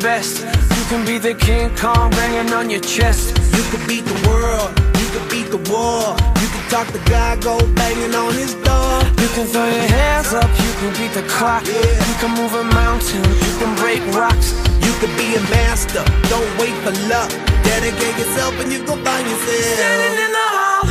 best. You can be the King Kong banging on your chest. You could beat the world, you could beat the war. You can talk to God, go banging on his door. You can throw your hands up, you can beat the clock. yeah. You can move a mountain, you can break rocks. You could be a master, don't wait for luck. Dedicate yourself and you go find yourself. Standing in the Hall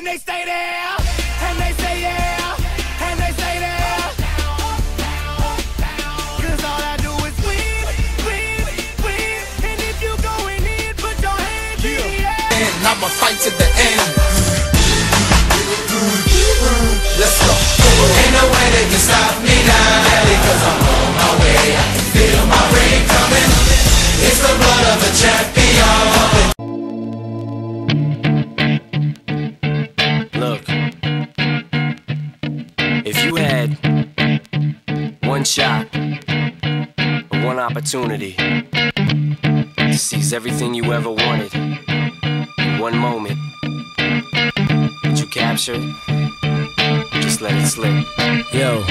And they stay there, and they say yeah, and they say there. Cause all I do is win, win, win. And if you going in, put your hands in the air. and I'ma fight to the end. Let's go. Ain't no way they can stop me now, because I'm on my way. I can feel my rain coming. Opportunity to seize everything you ever wanted in one moment, did you capture it? Just let it slip. Yo.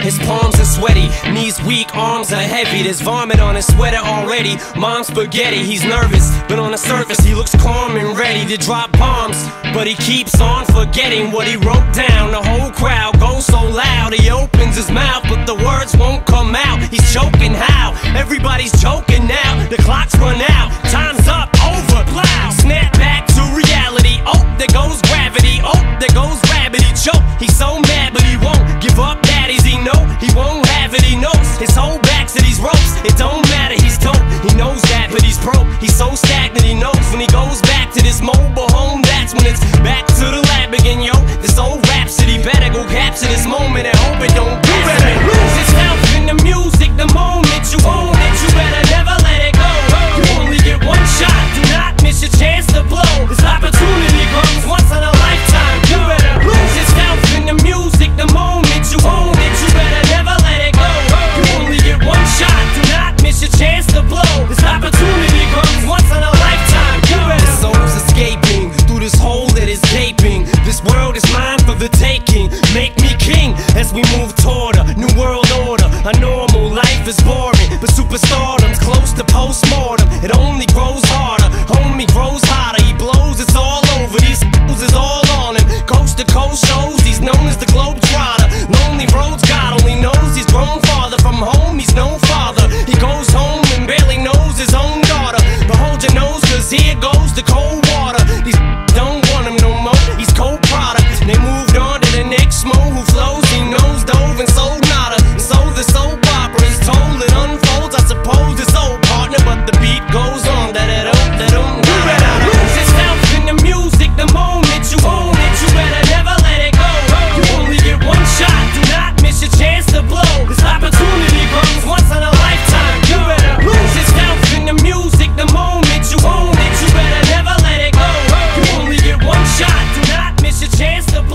His palms are sweaty, knees weak, arms are heavy. There's vomit on his sweater already. Mom's spaghetti, he's nervous, but on the surface he looks calm and ready to drop bombs. But he keeps on forgetting what he wrote down. The whole crowd goes so loud, he opens his mouth, but the words won't come out. He's choking how? Everybody's choking now. The clock's run out, time's up, over, loud. Snap back to reality. Oh, there goes gravity. Oh, there goes. He choke. Oh, he's so mad,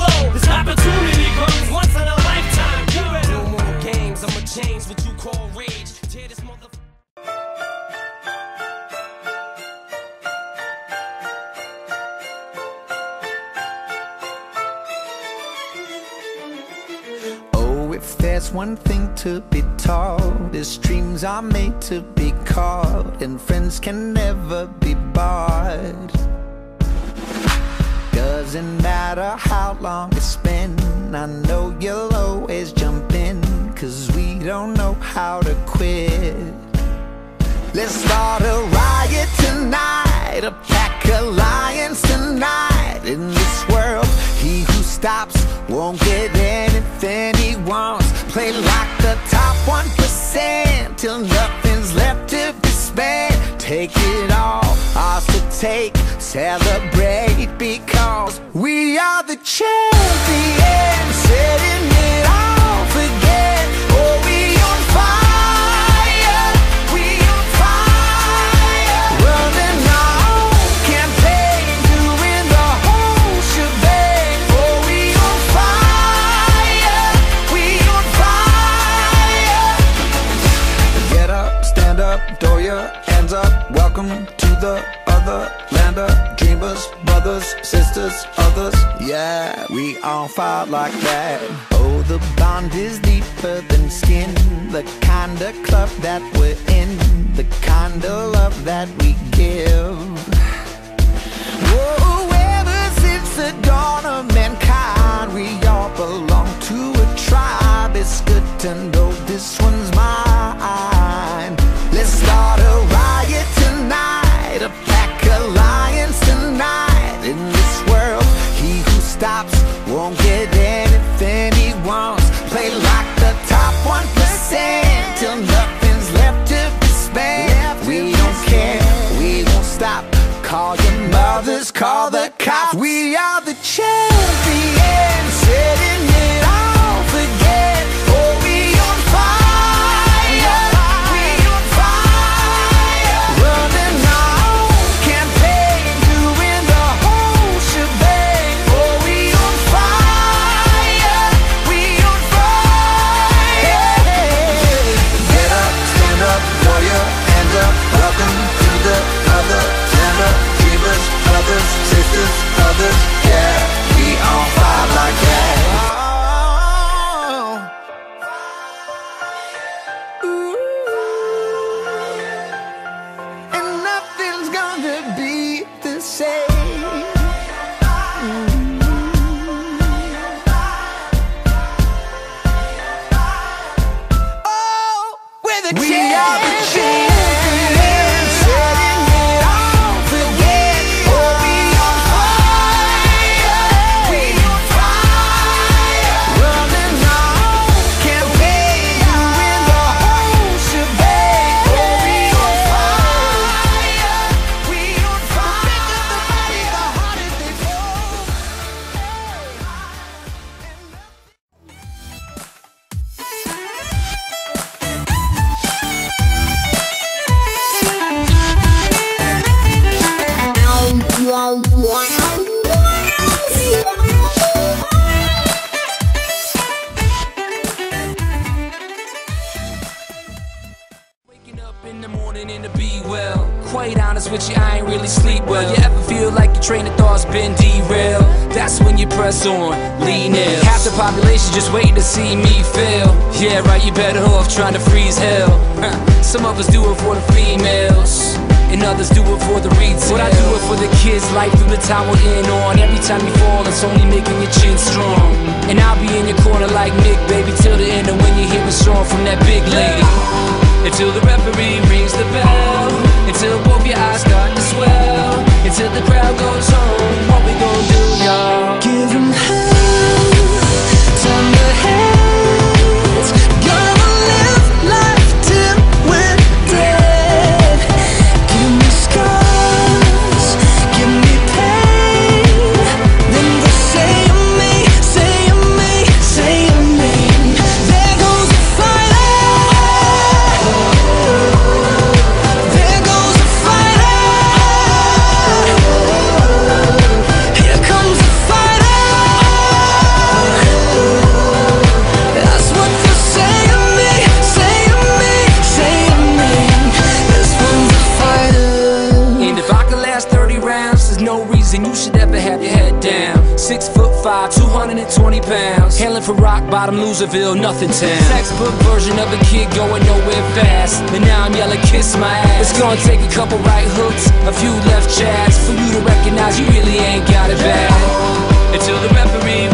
blow. This opportunity comes once in a lifetime. You better no more games. I'ma change what you call rage. Tear this mother. Oh, if there's one thing to be taught, is dreams are made to be caught, and friends can never be bought. Doesn't matter how long it's been, I know you'll always jump in, cause we don't know how to quit. Let's start a riot tonight a pack alliance tonight in this world. He who stops won't get anything he wants. Play like the top 1% till nothing's left to be spent. Take it all, ours to take, celebrate up, stand up, throw your hands up. Welcome to the other land of dreamers, brothers, sisters, others. Yeah, we all fight like that. Oh, the bond is deeper than skin. The kind of club that we're in, the kind of love that we give. Whoa, ever since the dawn of mankind, we all belong to a tribe. It's good to know this one's your mothers, call the cops. We are the champions, we are train of thought's been derailed? That's when you press on, lean in. Half the population just waiting to see me fail. Yeah, right, you better off trying to freeze hell. Some of us do it for the females. And others do it for the retail. But I do it for the kids, life through the time we're in on. Every time you fall, it's only making your chin strong. And I'll be in your corner like Mickey, baby, till the end. And when you hear a song from that big lady. Until the referee rings the bell 220 pounds. Hailing from rock bottom, Loserville, nothing town. Textbook version of a kid going nowhere fast. And now I'm yelling, kiss my ass. It's gonna take a couple right hooks, a few left jabs For you to recognize you really ain't got it bad. Until the referee